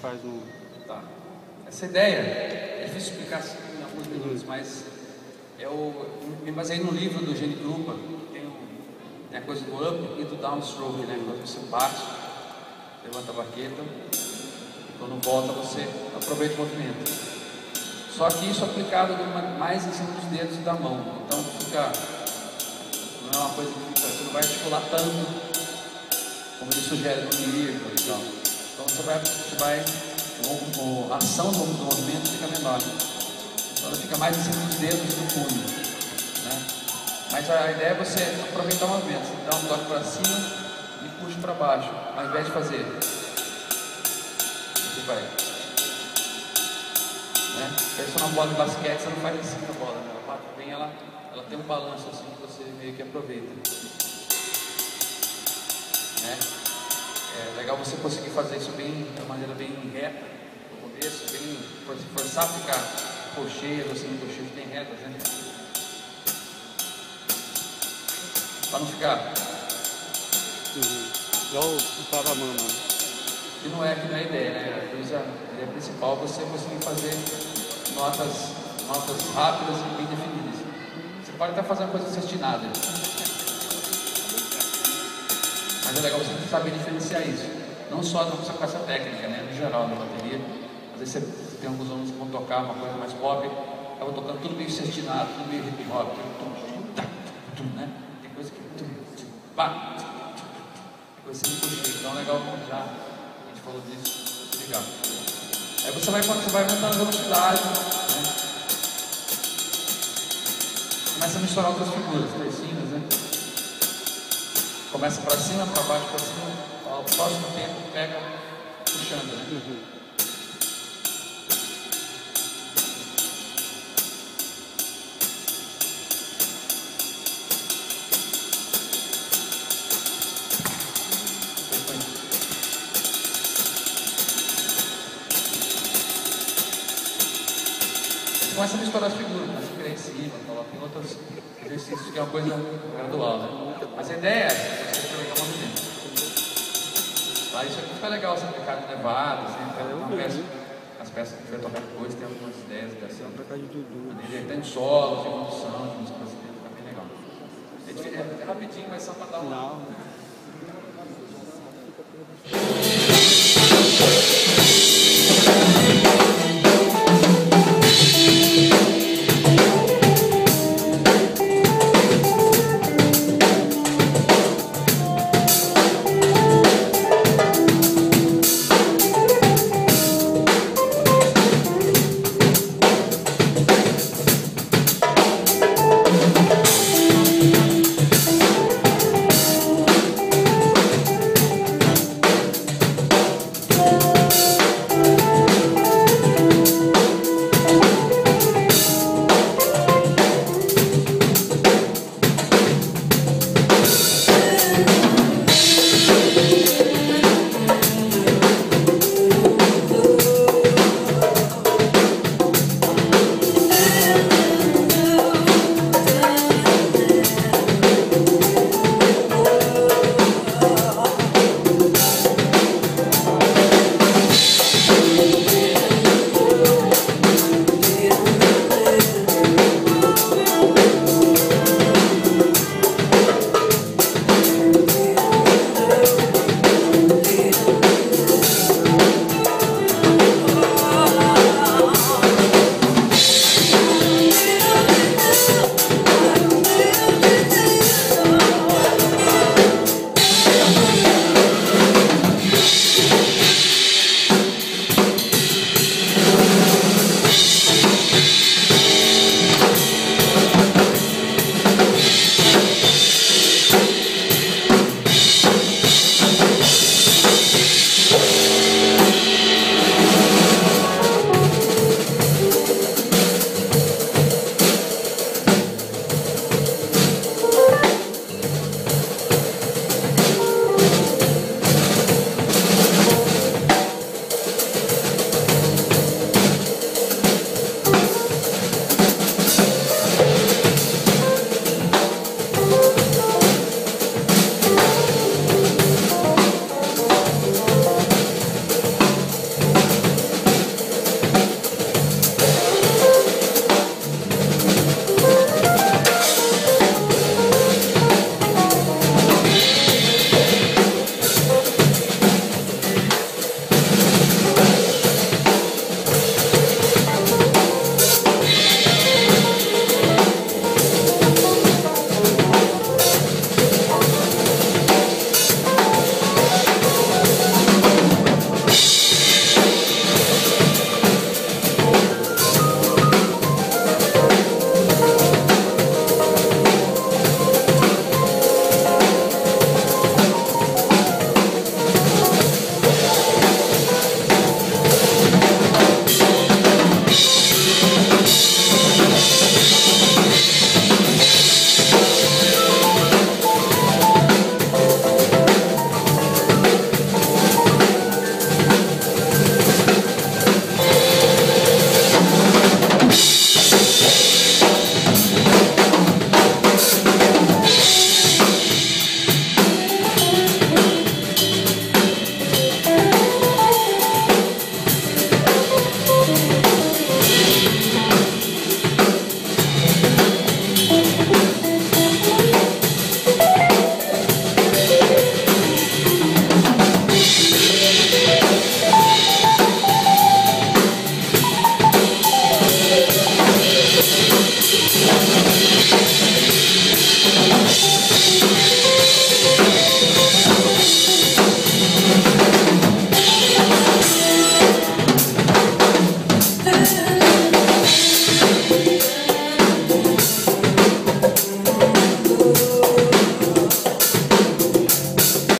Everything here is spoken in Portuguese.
faz no. Tá. Essa ideia é difícil explicar assim em alguns minutos, mas eu me baseei no livro do Gene Krupa, tem, tem a coisa do up e do downstroke, né? Quando você bate, levanta a baqueta, e quando volta você aproveita o movimento. Só que isso aplicado mais em cima dos dedos da mão, então fica não é uma coisa que fica, você não vai articular tanto como ele sugere no livro e tal. Então você vai, você vai a ação do, do movimento fica menor. Então ela fica mais em cima dos dedos do punho. Né? Mas a ideia é você aproveitar o movimento, você dá um toque para cima e puxa para baixo, ao invés de fazer. Você vai. Né? Pensa na bola de basquete, você não faz em cima da bola, né? ela bem, ela, ela tem um balanço assim que você meio que aproveita. Né? É legal você conseguir fazer isso bem, de uma maneira bem reta, no começo, bem, forçar a ficar cocheiro, assim, cocheiros bem retas, né? Para não ficar. Uhum. Igual o Paramama. Que não é, que não é a ideia, né? A coisa, a ideia principal é você conseguir fazer notas, notas rápidas e bem definidas. Você pode até fazer uma coisa cestinada. Mas é legal você saber diferenciar isso. Não só com essa técnica, né? No geral, na bateria. Às vezes você tem alguns alunos que vão tocar uma coisa mais pop, acabam tocando tudo meio cestinado, tudo meio hip hop, né? Tem coisa que. Pá! Tem coisa assim puxei. Então é legal já. A gente falou disso, é legal. Aí você vai, você vai aumentando a velocidade, né? Começa a misturar outras figuras, tercinas, né? Começa para cima, para baixo, para cima. Ao próximo tempo pega puxando, né? Uhum. Começa a misturar as figuras, começa a criar em cima, tem outros exercícios que é uma coisa gradual, né? Mas a ideia é ah, isso aqui foi legal, essa aplicado em Nevada, assim, uma peça, as peças que foi tocar depois, tem algumas ideias dessa maneira, tem solos, evolução de música brasileira, fica bem legal. É, é rapidinho, mas só para dar uma.